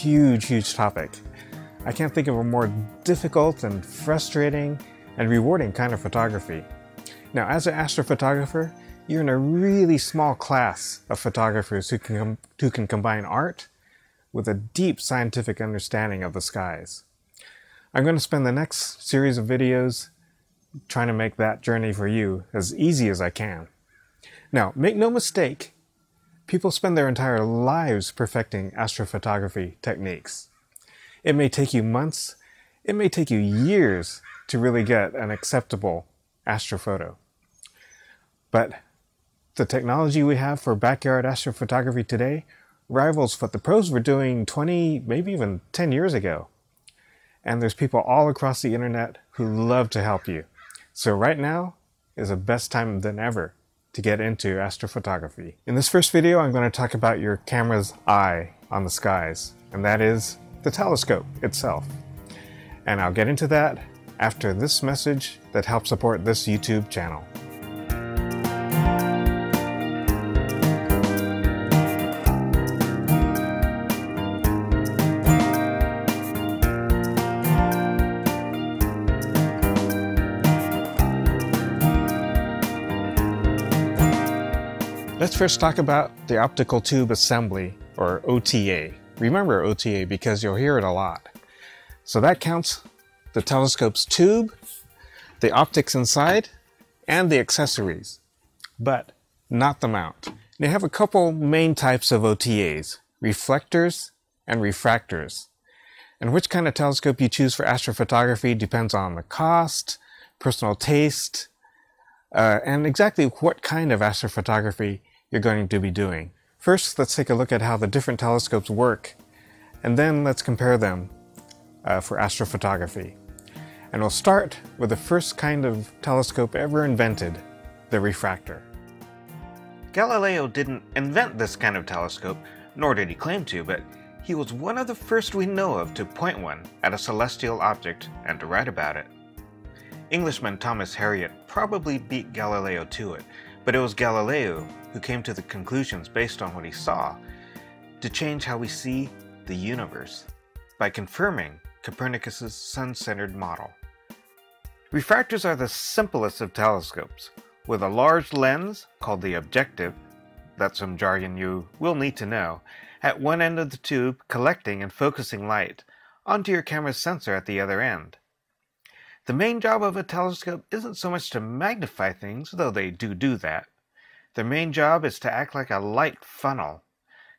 huge, huge topic. I can't think of a more difficult and frustrating and rewarding kind of photography. Now, as an astrophotographer, you're in a really small class of photographers who can, who can combine art with a deep scientific understanding of the skies. I'm going to spend the next series of videos trying to make that journey for you as easy as I can. Now, make no mistake, people spend their entire lives perfecting astrophotography techniques. It may take you months, it may take you years to really get an acceptable astrophoto. But the technology we have for backyard astrophotography today rivals what the pros were doing 20, maybe even 10 years ago. And there's people all across the internet who love to help you. So right now is the best time than ever to get into astrophotography. In this first video, I'm going to talk about your camera's eye on the skies, and that is the telescope itself. And I'll get into that after this message that helps support this YouTube channel. First talk about the optical tube assembly, or OTA. Remember OTA because you'll hear it a lot. So that counts the telescope's tube, the optics inside, and the accessories, but not the mount. They have a couple main types of OTAs, reflectors and refractors. And which kind of telescope you choose for astrophotography depends on the cost, personal taste, uh, and exactly what kind of astrophotography you're going to be doing. First, let's take a look at how the different telescopes work, and then let's compare them uh, for astrophotography. And we'll start with the first kind of telescope ever invented, the refractor. Galileo didn't invent this kind of telescope, nor did he claim to, but he was one of the first we know of to point one at a celestial object and to write about it. Englishman Thomas Harriot probably beat Galileo to it, but it was Galileo who came to the conclusions based on what he saw to change how we see the universe by confirming Copernicus's sun-centered model. Refractors are the simplest of telescopes, with a large lens called the objective, that's some jargon you will need to know, at one end of the tube collecting and focusing light onto your camera's sensor at the other end. The main job of a telescope isn't so much to magnify things, though they do do that, their main job is to act like a light funnel,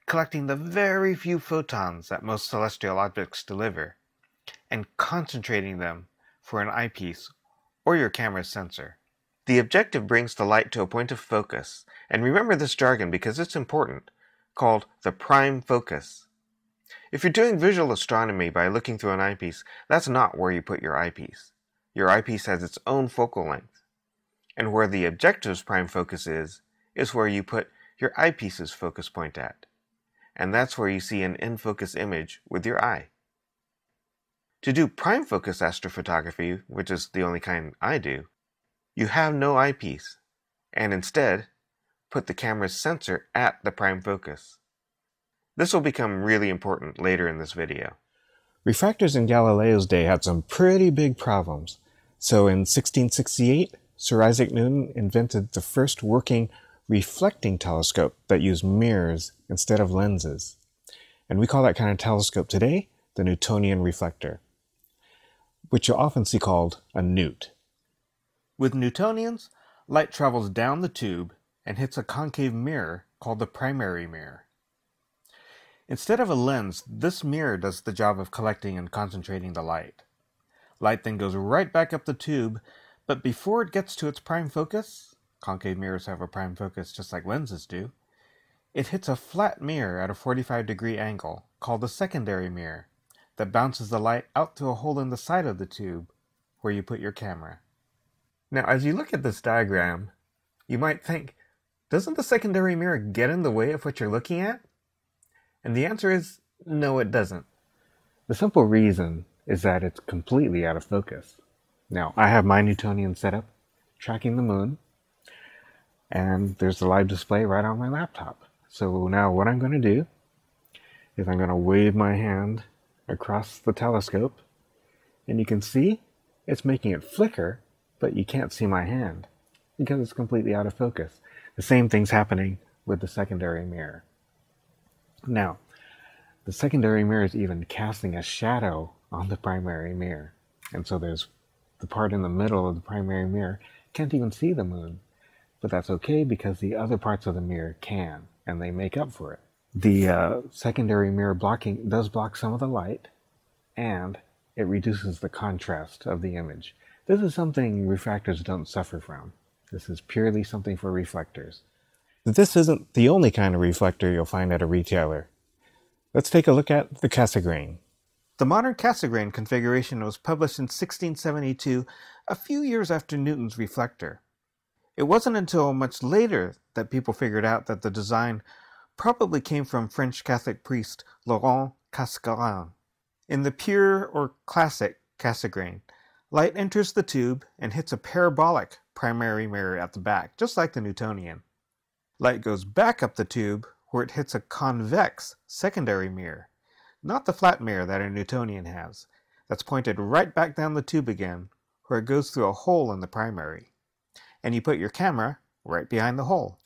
collecting the very few photons that most celestial objects deliver, and concentrating them for an eyepiece or your camera's sensor. The objective brings the light to a point of focus, and remember this jargon because it's important, called the prime focus. If you're doing visual astronomy by looking through an eyepiece, that's not where you put your eyepiece. Your eyepiece has its own focal length. And where the objective's prime focus is, is where you put your eyepiece's focus point at. And that's where you see an in-focus image with your eye. To do prime focus astrophotography, which is the only kind I do, you have no eyepiece, and instead put the camera's sensor at the prime focus. This will become really important later in this video. Refractors in Galileo's day had some pretty big problems. So in 1668, Sir Isaac Newton invented the first working reflecting telescope that used mirrors instead of lenses. And we call that kind of telescope today the Newtonian reflector, which you'll often see called a newt. With Newtonians, light travels down the tube and hits a concave mirror called the primary mirror. Instead of a lens, this mirror does the job of collecting and concentrating the light. Light then goes right back up the tube, but before it gets to its prime focus, concave mirrors have a prime focus just like lenses do, it hits a flat mirror at a 45 degree angle called a secondary mirror that bounces the light out through a hole in the side of the tube where you put your camera. Now, as you look at this diagram, you might think, doesn't the secondary mirror get in the way of what you're looking at? And the answer is no, it doesn't. The simple reason is that it's completely out of focus. Now, I have my Newtonian setup tracking the moon and there's the live display right on my laptop. So now what I'm going to do is I'm going to wave my hand across the telescope, and you can see it's making it flicker, but you can't see my hand because it's completely out of focus. The same thing's happening with the secondary mirror. Now, the secondary mirror is even casting a shadow on the primary mirror. And so there's the part in the middle of the primary mirror can't even see the moon. But that's okay because the other parts of the mirror can, and they make up for it. The uh, secondary mirror blocking does block some of the light, and it reduces the contrast of the image. This is something refractors don't suffer from. This is purely something for reflectors. This isn't the only kind of reflector you'll find at a retailer. Let's take a look at the Cassegrain. The modern Cassegrain configuration was published in 1672, a few years after Newton's reflector. It wasn't until much later that people figured out that the design probably came from French Catholic priest Laurent Cassegrain. In the pure or classic Cassegrain, light enters the tube and hits a parabolic primary mirror at the back, just like the Newtonian. Light goes back up the tube where it hits a convex secondary mirror, not the flat mirror that a Newtonian has, that's pointed right back down the tube again, where it goes through a hole in the primary. And you put your camera right behind the hole.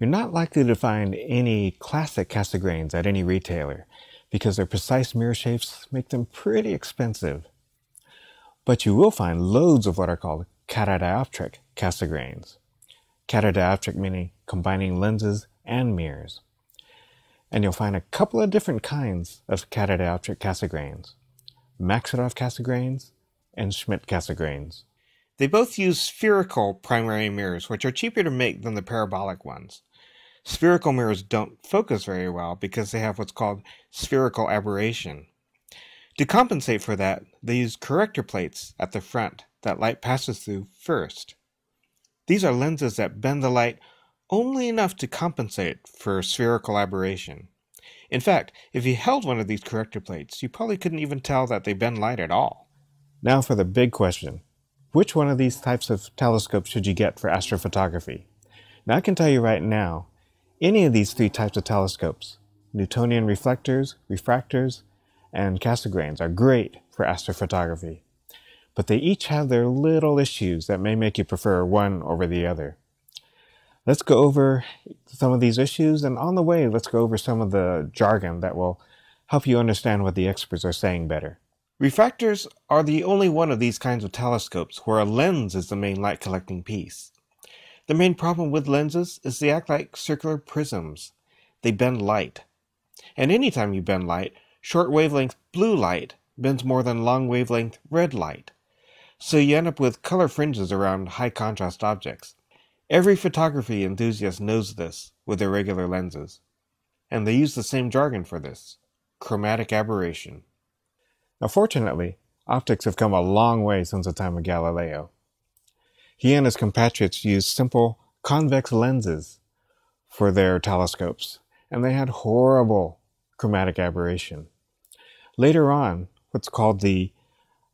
You're not likely to find any classic Cassegrains at any retailer because their precise mirror shapes make them pretty expensive. But you will find loads of what are called catadioptric Cassegrains. Catadioptric meaning combining lenses and mirrors. And you'll find a couple of different kinds of catadioptric Cassegrains. Maksutov Cassegrains and Schmidt Cassegrains. They both use spherical primary mirrors, which are cheaper to make than the parabolic ones. Spherical mirrors don't focus very well because they have what's called spherical aberration. To compensate for that, they use corrector plates at the front that light passes through first. These are lenses that bend the light only enough to compensate for spherical aberration. In fact, if you held one of these corrector plates, you probably couldn't even tell that they bend light at all. Now for the big question. Which one of these types of telescopes should you get for astrophotography? Now I can tell you right now, any of these three types of telescopes, Newtonian reflectors, refractors, and Cassegrains are great for astrophotography but they each have their little issues that may make you prefer one over the other. Let's go over some of these issues, and on the way, let's go over some of the jargon that will help you understand what the experts are saying better. Refractors are the only one of these kinds of telescopes where a lens is the main light collecting piece. The main problem with lenses is they act like circular prisms. They bend light. And anytime you bend light, short wavelength blue light bends more than long wavelength red light so you end up with color fringes around high contrast objects. Every photography enthusiast knows this with their regular lenses, and they use the same jargon for this chromatic aberration. Now, fortunately, optics have come a long way since the time of Galileo. He and his compatriots used simple convex lenses for their telescopes, and they had horrible chromatic aberration. Later on, what's called the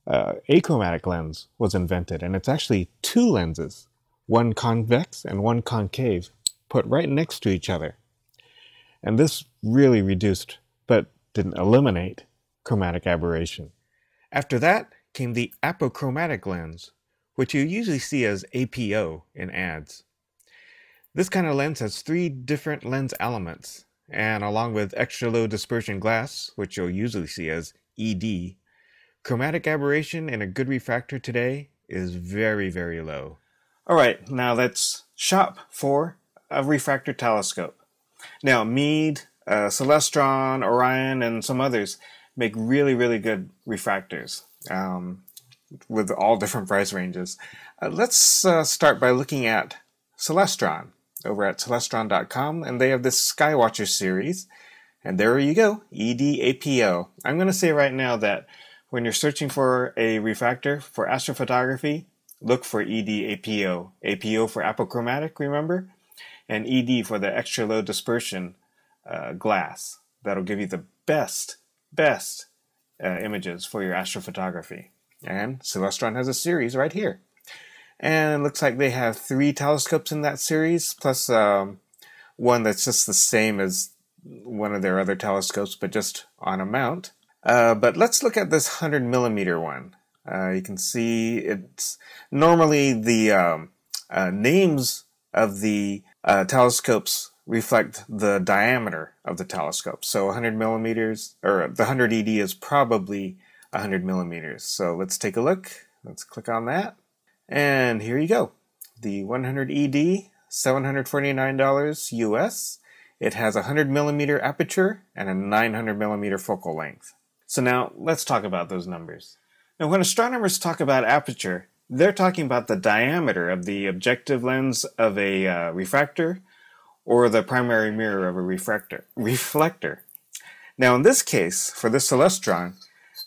uh, achromatic lens was invented, and it's actually two lenses, one convex and one concave, put right next to each other. And this really reduced, but didn't eliminate, chromatic aberration. After that came the apochromatic lens, which you usually see as APO in ads. This kind of lens has three different lens elements, and along with extra low dispersion glass, which you'll usually see as ED, Chromatic aberration in a good refractor today is very, very low. All right, now let's shop for a refractor telescope. Now, Meade, uh, Celestron, Orion, and some others make really, really good refractors um, with all different price ranges. Uh, let's uh, start by looking at Celestron over at celestron.com, and they have this Skywatcher series. And there you go, EDAPO. I'm going to say right now that when you're searching for a refractor for astrophotography, look for ED-APO. APO for apochromatic, remember? And ED for the extra low dispersion uh, glass. That'll give you the best, best uh, images for your astrophotography. And Celestron has a series right here. And it looks like they have three telescopes in that series, plus um, one that's just the same as one of their other telescopes, but just on a mount. Uh, but let's look at this 100 millimeter one. Uh, you can see it's normally the um, uh, names of the uh, telescopes reflect the diameter of the telescope. So 100 millimeters, or the 100 ED is probably 100 millimeters. So let's take a look. Let's click on that. And here you go. The 100 ED, $749 US. It has a 100 millimeter aperture and a 900 millimeter focal length. So now let's talk about those numbers. Now when astronomers talk about aperture, they're talking about the diameter of the objective lens of a uh, refractor or the primary mirror of a refractor, reflector. Now in this case, for this celestron,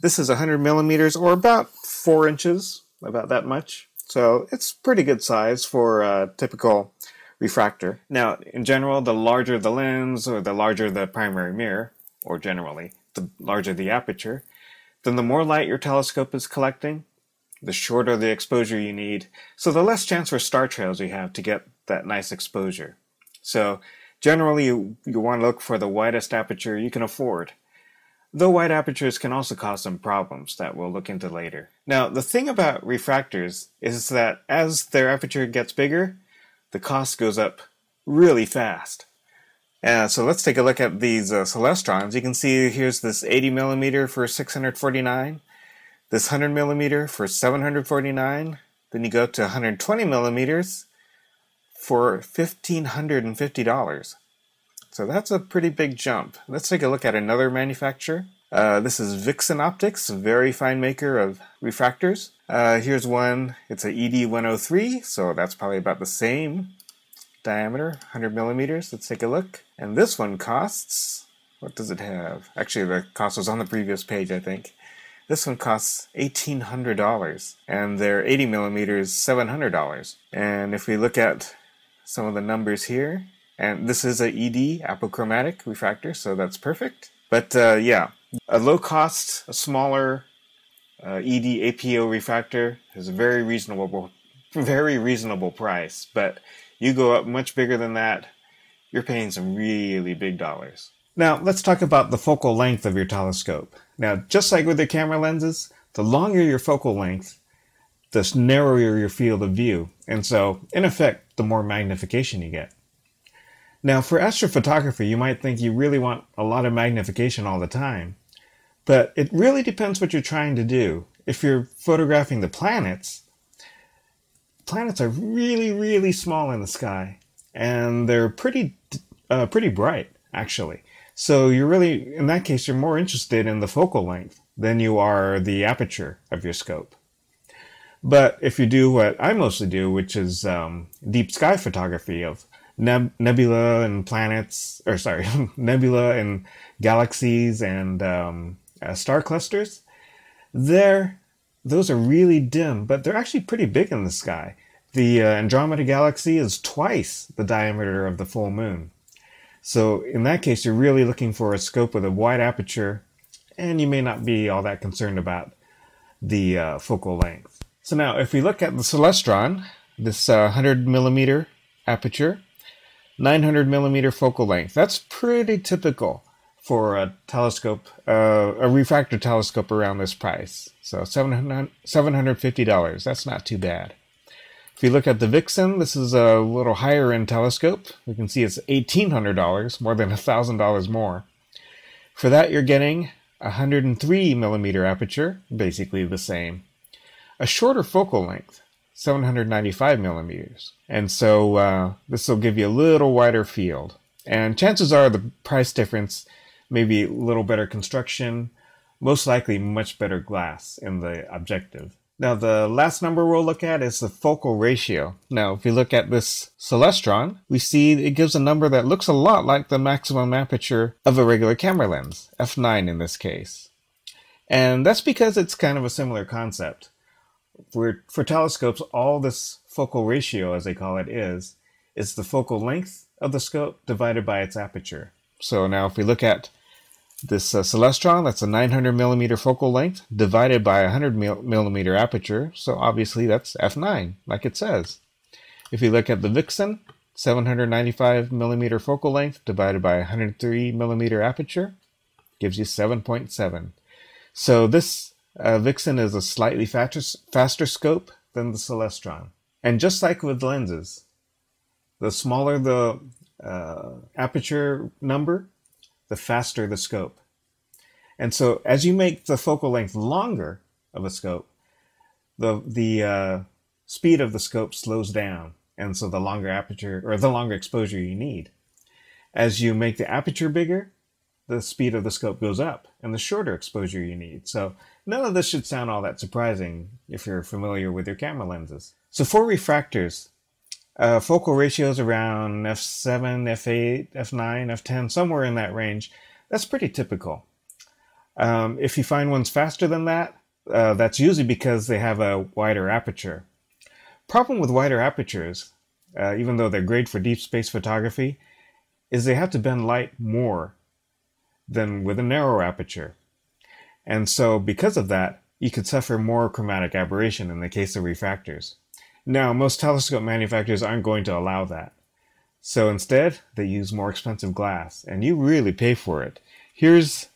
this is 100 millimeters or about 4 inches, about that much. So it's pretty good size for a typical refractor. Now, in general, the larger the lens or the larger the primary mirror, or generally, the larger the aperture, then the more light your telescope is collecting, the shorter the exposure you need, so the less chance for star trails you have to get that nice exposure. So generally you, you want to look for the widest aperture you can afford. Though wide apertures can also cause some problems that we'll look into later. Now, the thing about refractors is that as their aperture gets bigger, the cost goes up really fast. Uh, so let's take a look at these uh, Celestrons. You can see here's this 80 millimeter for 649, this 100 millimeter for 749, then you go to 120 millimeters for $1,550. So that's a pretty big jump. Let's take a look at another manufacturer. Uh, this is Vixen Optics, a very fine maker of refractors. Uh, here's one, it's a ED103, so that's probably about the same diameter, 100 millimeters. Let's take a look. And this one costs, what does it have? Actually, the cost was on the previous page, I think. This one costs $1,800, and their 80 millimeters, $700. And if we look at some of the numbers here. And this is a ED apochromatic refractor, so that's perfect. But uh, yeah, a low cost, a smaller uh, ED APO refractor is a very reasonable, very reasonable price. But you go up much bigger than that, you're paying some really big dollars. Now let's talk about the focal length of your telescope. Now, just like with the camera lenses, the longer your focal length, the narrower your field of view. And so, in effect, the more magnification you get. Now, for astrophotography, you might think you really want a lot of magnification all the time. But it really depends what you're trying to do. If you're photographing the planets, planets are really, really small in the sky. And they're pretty, uh, pretty bright, actually. So you're really, in that case, you're more interested in the focal length than you are the aperture of your scope. But if you do what I mostly do, which is um, deep sky photography of neb- nebula and planets, or sorry, nebula and galaxies and um, uh, star clusters, they're those are really dim, but they're actually pretty big in the sky. The uh, Andromeda galaxy is twice the diameter of the full moon. So in that case, you're really looking for a scope with a wide aperture, and you may not be all that concerned about the uh, focal length. So now if we look at the Celestron, this uh, 100 millimeter aperture, 900 millimeter focal length, that's pretty typical for a telescope, uh, a refractor telescope around this price. So $700, $750, that's not too bad. If you look at the Vixen, this is a little higher end telescope. We can see it's $1,800, more than $1,000 more. For that, you're getting a 103 millimeter aperture, basically the same a shorter focal length, 795 millimeters. And so uh, this will give you a little wider field. And chances are the price difference may be a little better construction, most likely much better glass in the objective. Now the last number we'll look at is the focal ratio. Now if we look at this Celestron, we see it gives a number that looks a lot like the maximum aperture of a regular camera lens, f9 in this case. And that's because it's kind of a similar concept for, for telescopes, all this focal ratio, as they call it, is, is the focal length of the scope divided by its aperture. So now if we look at this uh, Celestron, that's a 900 millimeter focal length divided by 100 millimeter aperture. So obviously that's f9, like it says. If you look at the Vixen, 795 millimeter focal length divided by 103 millimeter aperture gives you 7.7. So this uh, Vixen is a slightly faster, faster scope than the Celestron. And just like with lenses, the smaller the uh, aperture number, the faster the scope. And so as you make the focal length longer of a scope, the, the uh, speed of the scope slows down. And so the longer aperture or the longer exposure you need. As you make the aperture bigger, the speed of the scope goes up and the shorter exposure you need. So none of this should sound all that surprising if you're familiar with your camera lenses. So for refractors, uh, focal ratios around f7, f8, f9, f10, somewhere in that range. That's pretty typical. Um, if you find ones faster than that, uh, that's usually because they have a wider aperture. Problem with wider apertures, uh, even though they're great for deep space photography, is they have to bend light more than with a narrow aperture. And so because of that, you could suffer more chromatic aberration in the case of refractors. Now, most telescope manufacturers aren't going to allow that. So instead, they use more expensive glass, and you really pay for it. Here's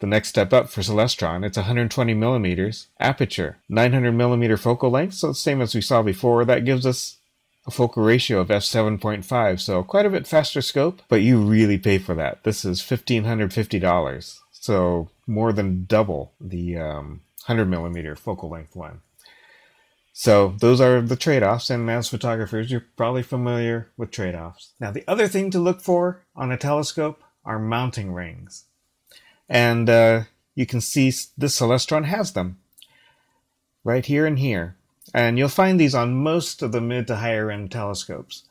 the next step up for Celestron. It's 120 millimeters aperture, 900 millimeter focal length, so the same as we saw before. That gives us a focal ratio of f7.5, so quite a bit faster scope, but you really pay for that. This is $1,550, so more than double the um, 100 millimeter focal length one. So those are the trade-offs, and as photographers, you're probably familiar with trade-offs. Now, the other thing to look for on a telescope are mounting rings. And uh, you can see this Celestron has them right here and here. And you'll find these on most of the mid to higher end telescopes.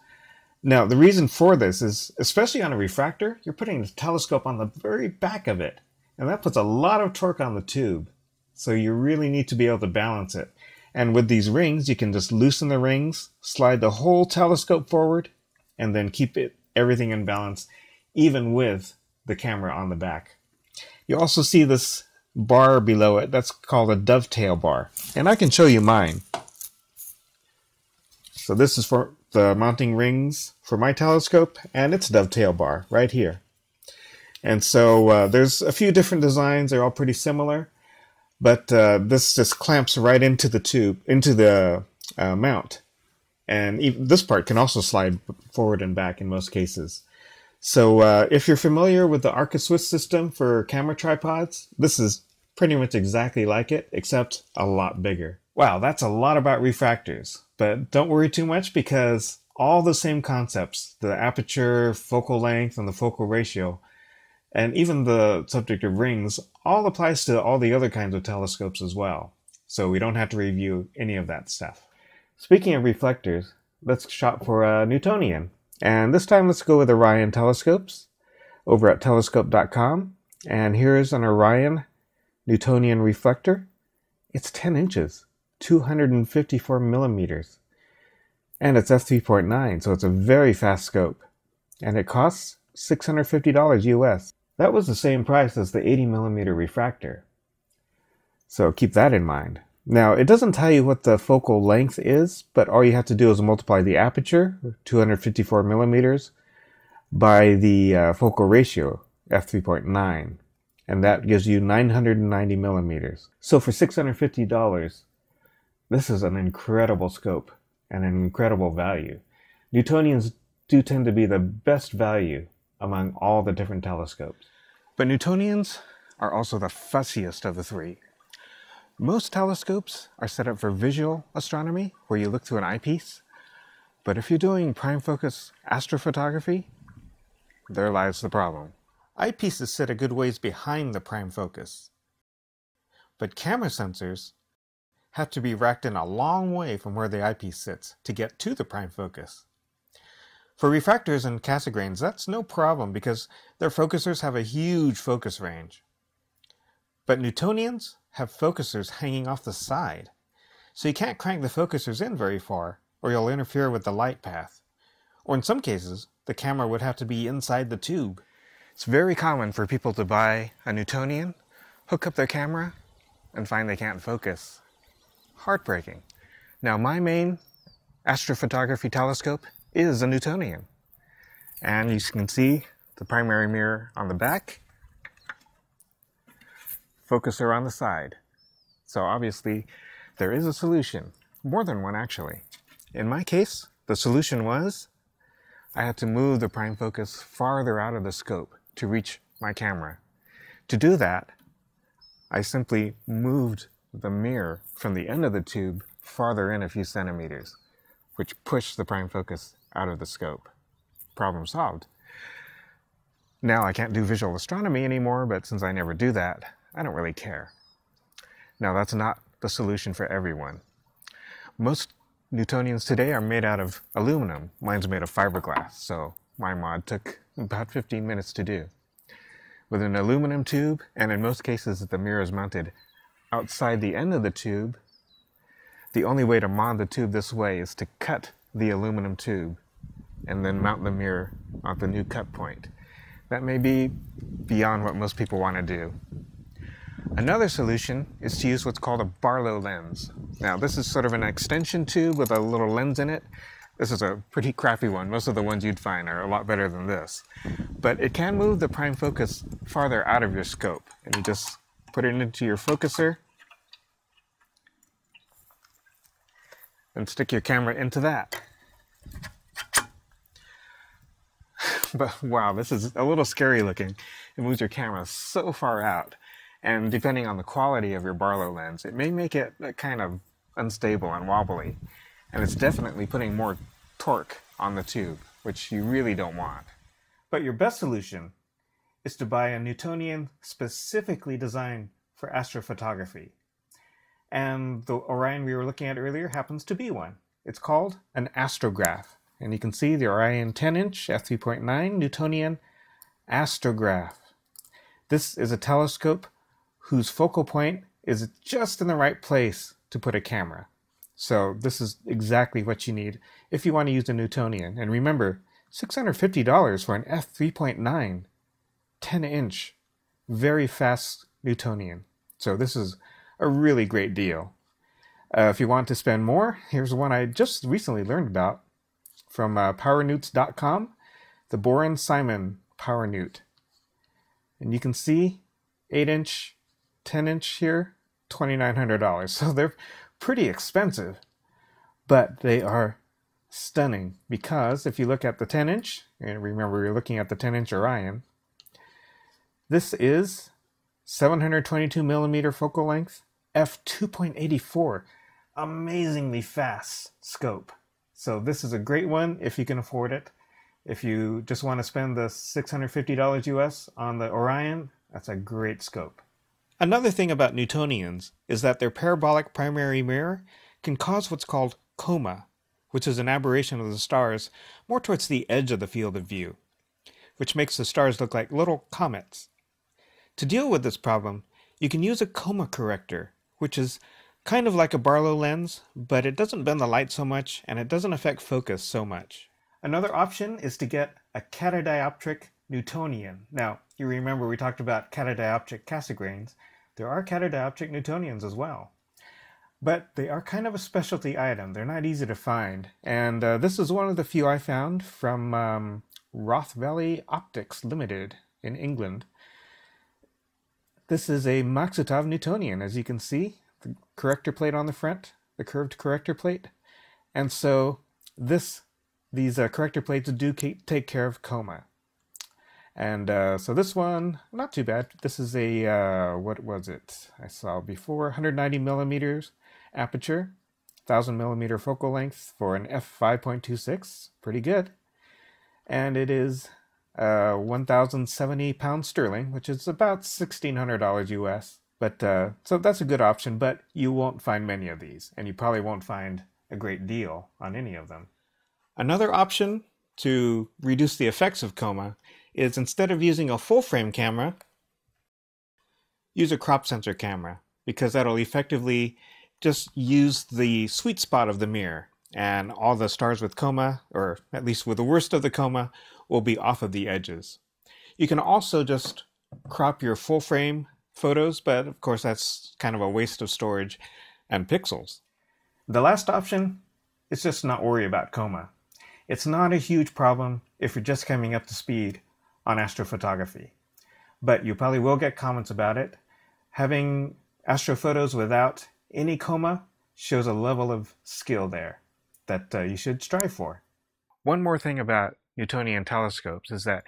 Now, the reason for this is, especially on a refractor, you're putting the telescope on the very back of it. And that puts a lot of torque on the tube. So you really need to be able to balance it. And with these rings, you can just loosen the rings, slide the whole telescope forward, and then keep it everything in balance, even with the camera on the back. You also see this bar below it. That's called a dovetail bar. And I can show you mine. So this is for the mounting rings for my telescope, and it's dovetail bar right here. And so uh, there's a few different designs. They're all pretty similar but uh, this just clamps right into the tube, into the uh, mount. And this part can also slide forward and back in most cases. So uh, if you're familiar with the Arca Swiss system for camera tripods, this is pretty much exactly like it, except a lot bigger. Wow, that's a lot about refractors. But don't worry too much because all the same concepts, the aperture, focal length, and the focal ratio, and even the subject of rings all applies to all the other kinds of telescopes as well. So we don't have to review any of that stuff. Speaking of reflectors, let's shop for a Newtonian. And this time let's go with Orion telescopes over at telescope.com. And here's an Orion Newtonian reflector. It's 10 inches, 254 millimeters. And it's f3.9, so it's a very fast scope. And it costs $650 US. That was the same price as the 80 millimeter refractor. So keep that in mind. Now, it doesn't tell you what the focal length is, but all you have to do is multiply the aperture, 254 millimeters, by the uh, focal ratio, f3.9, and that gives you 990 millimeters. So for $650, this is an incredible scope and an incredible value. Newtonians do tend to be the best value among all the different telescopes. But Newtonians are also the fussiest of the three. Most telescopes are set up for visual astronomy, where you look through an eyepiece. But if you're doing prime focus astrophotography, there lies the problem. Eyepieces sit a good ways behind the prime focus. But camera sensors have to be racked in a long way from where the eyepiece sits to get to the prime focus. For refractors and Cassegrains, that's no problem because their focusers have a huge focus range. But Newtonians have focusers hanging off the side, so you can't crank the focusers in very far or you'll interfere with the light path. Or in some cases, the camera would have to be inside the tube. It's very common for people to buy a Newtonian, hook up their camera, and find they can't focus. Heartbreaking. Now, my main astrophotography telescope is a Newtonian. And you can see the primary mirror on the back, focuser on the side. So obviously there is a solution, more than one actually. In my case, the solution was I had to move the prime focus farther out of the scope to reach my camera. To do that, I simply moved the mirror from the end of the tube farther in a few centimeters, which pushed the prime focus out of the scope. Problem solved. Now I can't do visual astronomy anymore, but since I never do that, I don't really care. Now that's not the solution for everyone. Most Newtonians today are made out of aluminum. Mine's made of fiberglass, so my mod took about 15 minutes to do. With an aluminum tube, and in most cases the mirror is mounted outside the end of the tube, the only way to mod the tube this way is to cut the aluminum tube and then mount the mirror at the new cut point. That may be beyond what most people want to do. Another solution is to use what's called a Barlow lens. Now, this is sort of an extension tube with a little lens in it. This is a pretty crappy one. Most of the ones you'd find are a lot better than this. But it can move the prime focus farther out of your scope. And you just put it into your focuser and stick your camera into that. But wow, this is a little scary looking. It moves your camera so far out. And depending on the quality of your Barlow lens, it may make it uh, kind of unstable and wobbly. And it's definitely putting more torque on the tube, which you really don't want. But your best solution is to buy a Newtonian specifically designed for astrophotography. And the Orion we were looking at earlier happens to be one. It's called an astrograph. And you can see the Orion 10 inch f3.9 Newtonian astrograph. This is a telescope whose focal point is just in the right place to put a camera. So this is exactly what you need if you want to use a Newtonian. And remember, $650 for an f3.9 10 inch very fast Newtonian. So this is a really great deal. Uh, if you want to spend more, here's one I just recently learned about from uh, PowerNewts.com, the Boren Simon Power Newt. And you can see 8 inch, 10 inch here, $2,900. So they're pretty expensive, but they are stunning because if you look at the 10 inch, and remember you're looking at the 10 inch Orion, this is 722 millimeter focal length, f2.84, amazingly fast scope. So this is a great one if you can afford it. If you just want to spend the $650 US on the Orion, that's a great scope. Another thing about Newtonians is that their parabolic primary mirror can cause what's called coma, which is an aberration of the stars more towards the edge of the field of view, which makes the stars look like little comets. To deal with this problem, you can use a coma corrector, which is kind of like a Barlow lens, but it doesn't bend the light so much and it doesn't affect focus so much. Another option is to get a catadioptric Newtonian. Now, you remember we talked about catadioptric Cassegrains. There are catadioptric Newtonians as well. But they are kind of a specialty item. They're not easy to find. And uh, this is one of the few I found from um, Rother Valley Optics Limited in England. This is a Maksutov Newtonian, as you can see, the corrector plate on the front, the curved corrector plate. And so this these uh, corrector plates do take care of coma. And uh, so this one, not too bad. This is a, uh, what was it? I saw before, 190 millimeters aperture, 1000 millimeter focal length for an f5.26, pretty good. And it is uh, 1,070 pounds sterling, which is about $1,600 US. But uh, so that's a good option, but you won't find many of these, and you probably won't find a great deal on any of them. Another option to reduce the effects of coma is instead of using a full frame camera, use a crop sensor camera because that'll effectively just use the sweet spot of the mirror and all the stars with coma, or at least with the worst of the coma, will be off of the edges. You can also just crop your full frame photos, but of course that's kind of a waste of storage and pixels. The last option is just not worry about coma. It's not a huge problem if you're just coming up to speed on astrophotography, but you probably will get comments about it. Having astrophotos without any coma shows a level of skill there that uh, you should strive for. One more thing about Newtonian telescopes is that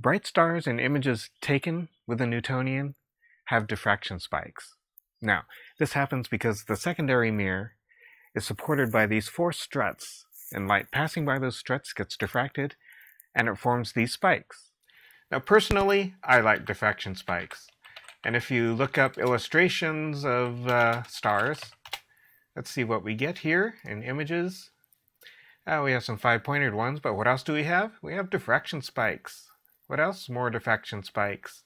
bright stars and images taken with a Newtonian have diffraction spikes. Now, this happens because the secondary mirror is supported by these four struts, and light passing by those struts gets diffracted, and it forms these spikes. Now, personally, I like diffraction spikes. And if you look up illustrations of uh, stars, let's see what we get here in images. Uh, we have some five-pointed ones, but what else do we have? We have diffraction spikes. What else? More diffraction spikes.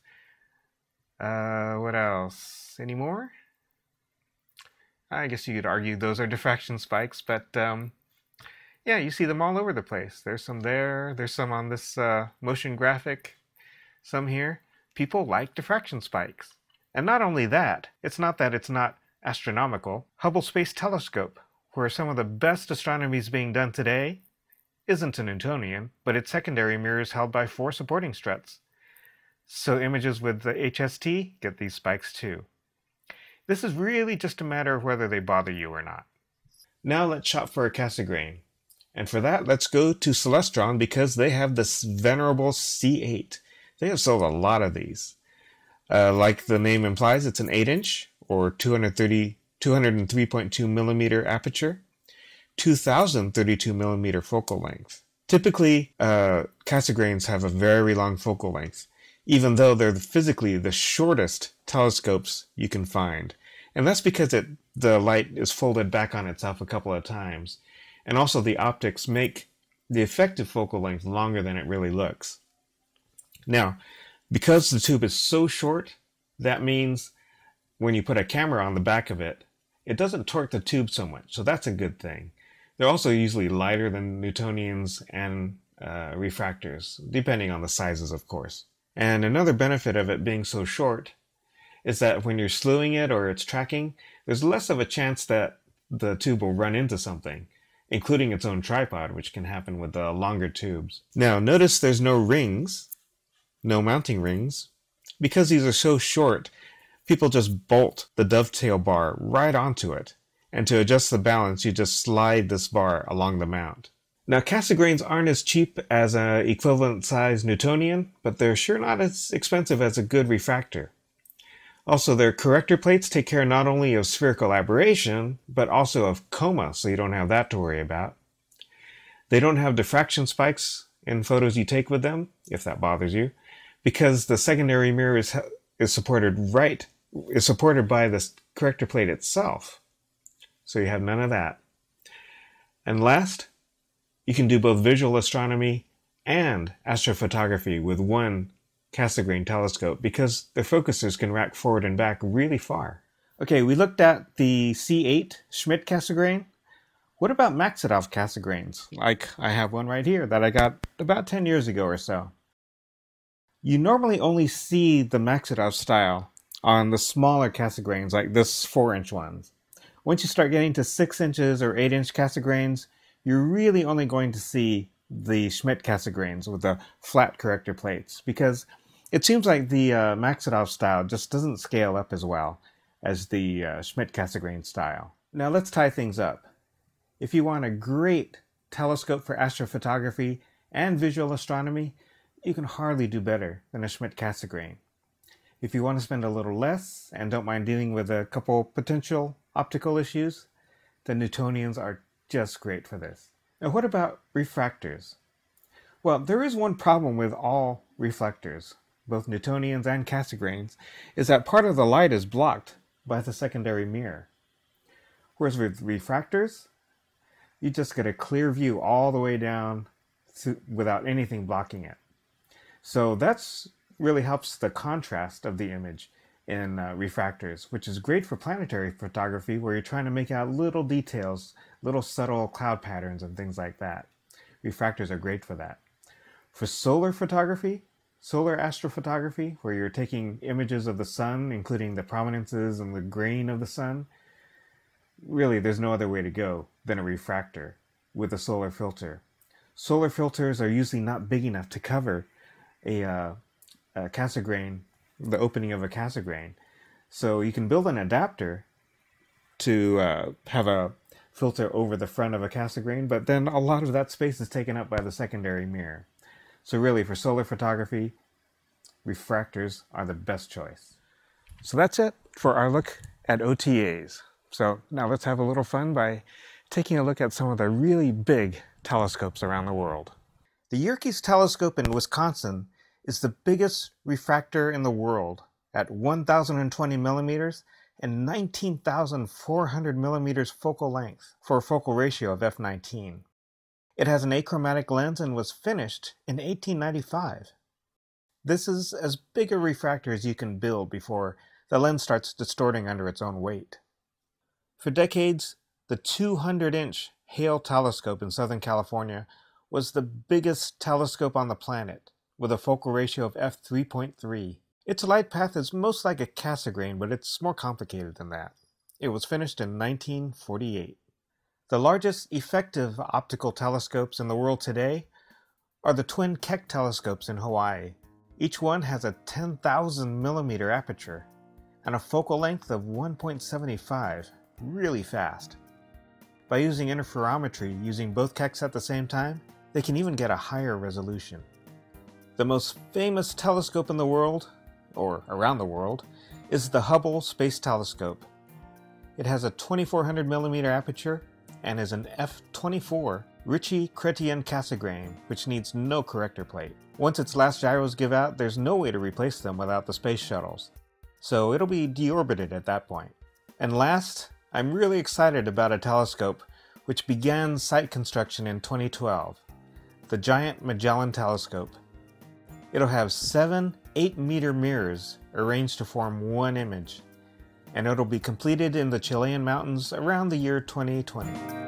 Uh, what else? Any more? I guess you could argue those are diffraction spikes, but um, yeah, you see them all over the place. There's some there, there's some on this uh, motion graphic, some here. People like diffraction spikes. And not only that, it's not that it's not astronomical. Hubble Space Telescope, where some of the best astronomy is being done today, isn't a Newtonian, but its secondary mirror is held by four supporting struts. So images with the HST get these spikes too. This is really just a matter of whether they bother you or not. Now let's shop for a Cassegrain. And for that, let's go to Celestron because they have this venerable C8. They have sold a lot of these. Uh, like the name implies, it's an 8 inch or 230, 203.2 millimeter aperture, 2032 millimeter focal length. Typically, uh, Cassegrains have a very long focal length, even though they're physically the shortest telescopes you can find. And that's because it, the light is folded back on itself a couple of times. And also the optics make the effective focal length longer than it really looks. Now, because the tube is so short, that means when you put a camera on the back of it, it doesn't torque the tube so much. So that's a good thing. They're also usually lighter than Newtonians and uh, refractors, depending on the sizes, of course. And another benefit of it being so short is that when you're slewing it or it's tracking, there's less of a chance that the tube will run into something, including its own tripod, which can happen with the longer tubes. Now, notice there's no rings, no mounting rings. Because these are so short, people just bolt the dovetail bar right onto it. And to adjust the balance, you just slide this bar along the mount. Now, Cassegrains aren't as cheap as an equivalent size Newtonian, but they're sure not as expensive as a good refractor. Also, their corrector plates take care not only of spherical aberration, but also of coma, so you don't have that to worry about. They don't have diffraction spikes in photos you take with them, if that bothers you, because the secondary mirror is, is supported right, is supported by the corrector plate itself. So you have none of that. And last, you can do both visual astronomy and astrophotography with one Cassegrain telescope because the focusers can rack forward and back really far. Okay, we looked at the C8 Schmidt Cassegrain. What about Maksutov Cassegrains? Like I have one right here that I got about 10 years ago or so. You normally only see the Maksutov style on the smaller Cassegrains like this 4 inch ones. Once you start getting to 6 inches or 8 inch Cassegrains, you're really only going to see the Schmidt Cassegrains with the flat corrector plates because it seems like the uh, Maksutov style just doesn't scale up as well as the uh, Schmidt Cassegrain style. Now let's tie things up. If you want a great telescope for astrophotography and visual astronomy, you can hardly do better than a Schmidt Cassegrain. If you want to spend a little less and don't mind dealing with a couple potential optical issues, the Newtonians are just great for this. Now what about refractors? Well, there is one problem with all reflectors, both Newtonians and Cassegrains, is that part of the light is blocked by the secondary mirror. Whereas with refractors, you just get a clear view all the way down without anything blocking it. So that's really helps the contrast of the image in uh, refractors, which is great for planetary photography where you're trying to make out little details, little subtle cloud patterns and things like that. Refractors are great for that. For solar photography, solar astrophotography, where you're taking images of the sun, including the prominences and the grain of the sun, really there's no other way to go than a refractor with a solar filter. solar filters are usually not big enough to cover a, uh, a Cassegrain, the opening of a Cassegrain. So you can build an adapter to uh, have a filter over the front of a Cassegrain, but then a lot of that space is taken up by the secondary mirror. So really, for solar photography, refractors are the best choice. So that's it for our look at OTAs. So now let's have a little fun by taking a look at some of the really big telescopes around the world. The Yerkes telescope in Wisconsin is the biggest refractor in the world at 1020 millimeters and 19,400 millimeters focal length for a focal ratio of f19. It has an achromatic lens and was finished in 1895. This is as big a refractor as you can build before the lens starts distorting under its own weight. For decades, the 200 inch Hale telescope in Southern California was the biggest telescope on the planet, with a focal ratio of f3.3. Its light path is most like a Cassegrain, but it's more complicated than that. It was finished in 1948. The largest effective optical telescopes in the world today are the twin Keck telescopes in Hawaii. Each one has a 10,000 millimeter aperture and a focal length of 1.75, really fast. By using interferometry using both Kecks at the same time, they can even get a higher resolution. The most famous telescope in the world, or around the world, is the Hubble Space Telescope. It has a 2400 millimeter aperture and is an f24 Ritchey Chretien Cassegrain, which needs no corrector plate. Once its last gyros give out, there's no way to replace them without the space shuttles, so it'll be deorbited at that point. And last, I'm really excited about a telescope which began site construction in 2012 the Giant Magellan Telescope. It'll have seven 8 meter mirrors arranged to form one image, and it'll be completed in the Chilean mountains around the year 2020.